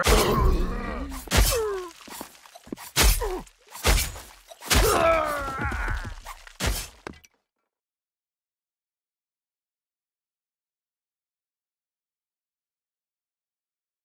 Oh!